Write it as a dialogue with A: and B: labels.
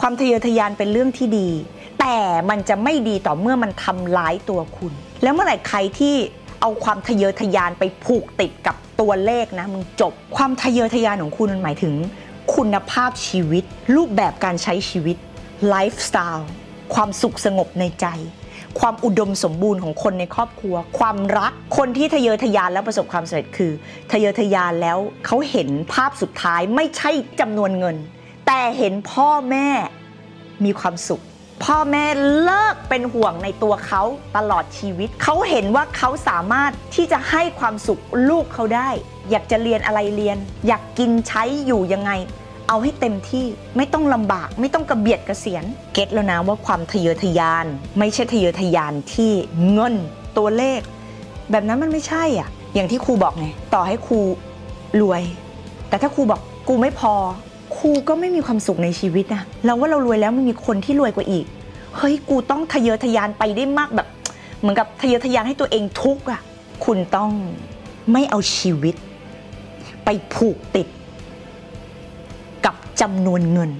A: ความทะเยอทะยานเป็นเรื่องที่ดี แต่มันจะไม่ดีต่อเมื่อมันทำร้ายตัวคุณ แล้วเมื่อไหร่ใครที่เอาความทะเยอทะยานไปผูกติดกับตัวเลขนะมึงจบ ความทะเยอทะยานของคุณมันหมายถึง คุณภาพชีวิต รูปแบบการใช้ชีวิตไลฟ์สไตล์ความสุขสงบในใจ ความอุดมสมบูรณ์ของคนในครอบครัว ความรักคนที่ทะเยอทะยานแล้วประสบความสำเร็จคือ ทะเยอทะยานแล้วเขาเห็นภาพสุดท้ายไม่ใช่จำนวนเงิน แต่เห็นพ่อแม่มีความสุข พ่อแม่เลิกเป็นห่วงในตัวเขาตลอดชีวิต เขาเห็นว่าเขาสามารถที่จะให้ความสุขลูกเขาได้ อยากจะเรียนอะไรเรียน อยากกินใช้อยู่ยังไง เอาให้เต็มที่ไม่ต้องลำบาก ไม่ต้องกระเบียดกระเสียนเก็ตแล้วนะว่าความทะเยอทะยาน ไม่ใช่ทะเยอทะยานที่เงินตัวเลข แบบนั้นมันไม่ใช่อะอย่างที่ครูบอกไงต่อให้ครูรวย แต่ถ้าครูบอกกูไม่พอ ครูก็ไม่มีความสุขในชีวิตนะเราว่าเรารวยแล้วมันมีคนที่รวยกว่าอีก เฮ้ยกูต้องทะเยอทะยานไปได้มากแบบ เหมือนกับทะเยอทะยานให้ตัวเองทุกข์อะ คุณต้องไม่เอาชีวิต ไปผูกติด กับจำนวนเงิน